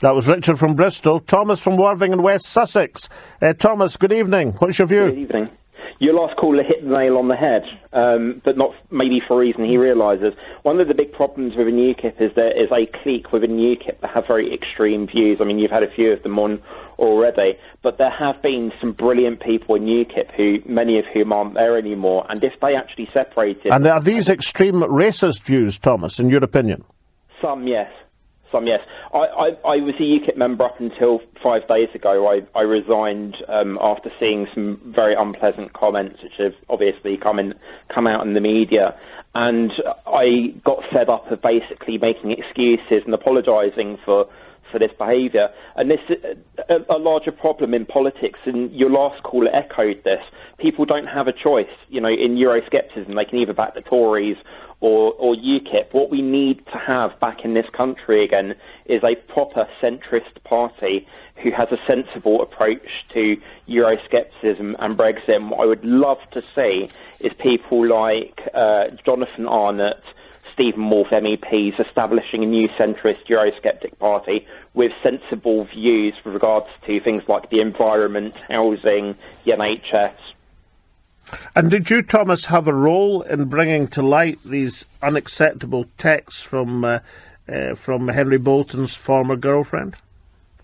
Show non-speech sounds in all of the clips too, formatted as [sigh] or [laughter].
That was Richard from Bristol. Thomas from Worthing in West Sussex. Uh, Thomas, good evening. What's your view? Good evening. Your last caller hit the nail on the head, um, but not maybe for a reason he realises. One of the big problems within UKIP is there is a clique within UKIP that have very extreme views. I mean, you've had a few of them on already, but there have been some brilliant people in UKIP who, many of whom aren't there anymore, and if they actually separated... And are these extreme racist views, Thomas, in your opinion? Some, yes. Some, yes. I, I, I was a UKIP member up until five days ago. I, I resigned um, after seeing some very unpleasant comments, which have obviously come in, come out in the media. And I got fed up of basically making excuses and apologising for for this behaviour. And this a, a larger problem in politics. And your last caller echoed this. People don't have a choice. You know, in Euroscepticism, they can either back the Tories or, or UKIP. What we need to have back in this country again is a proper centrist party who has a sensible approach to Euroscepticism and Brexit. And what I would love to see is people like uh, Jonathan Arnott, Stephen Woolfe MEPs establishing a new centrist Eurosceptic party with sensible views with regards to things like the environment, housing, the NHS, and did you, Thomas, have a role in bringing to light these unacceptable texts from uh, uh, from Henry Bolton's former girlfriend?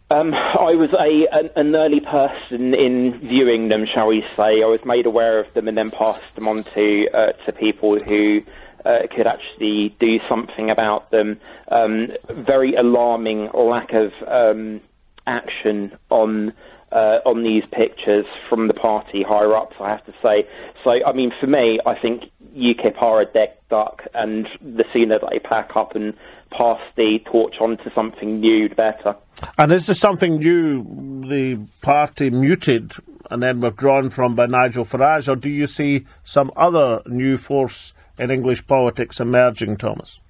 Um, I was a an, an, early person in viewing them, shall we say. I was made aware of them and then passed them on to uh, to people who uh, could actually do something about them. Um, very alarming lack of um, action on uh, on these pictures from the party higher ups, I have to say. So, I mean, for me, I think UKIP are a dead duck, and the sooner they pack up and pass the torch on to something new, the better. And is this something new, the party muted and then withdrawn from by Nigel Farage, or do you see some other new force in English politics emerging, Thomas?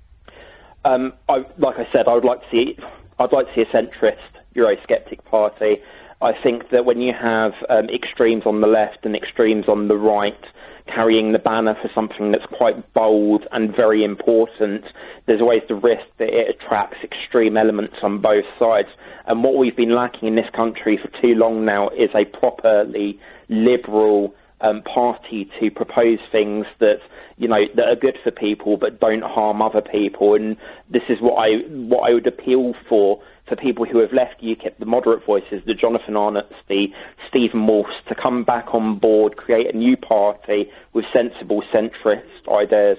Um, I, like I said, I would like to see. I'd like to see a centrist Eurosceptic party I think that when you have um, extremes on the left and extremes on the right carrying the banner for something that's quite bold and very important, there's always the risk that it attracts extreme elements on both sides. And what we've been lacking in this country for too long now is a properly liberal um, party to propose things that you know that are good for people but don't harm other people. And this is what I what I would appeal for for people who have left UKIP, the moderate voices, the Jonathan Arnotts, the Stephen Morse, to come back on board, create a new party with sensible centrist ideas.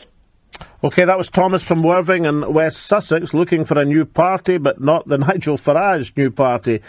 Okay, that was Thomas from Worthing and West Sussex looking for a new party, but not the [laughs] Nigel Farage new party.